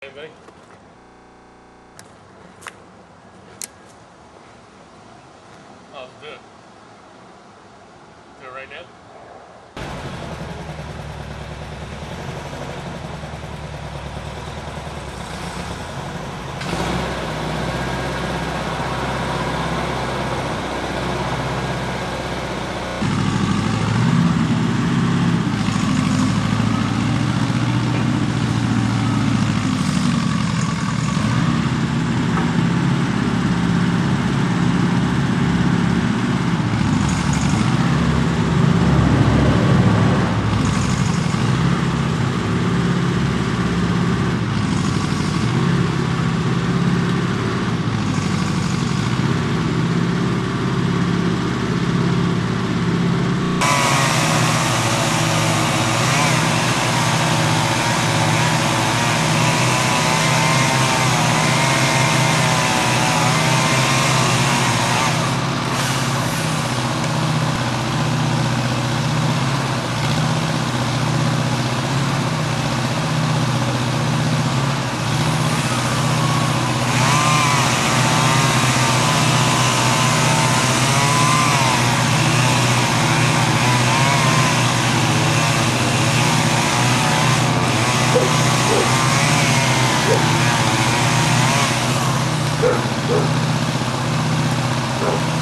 Anybody? Oh, do. Do it right now? Thank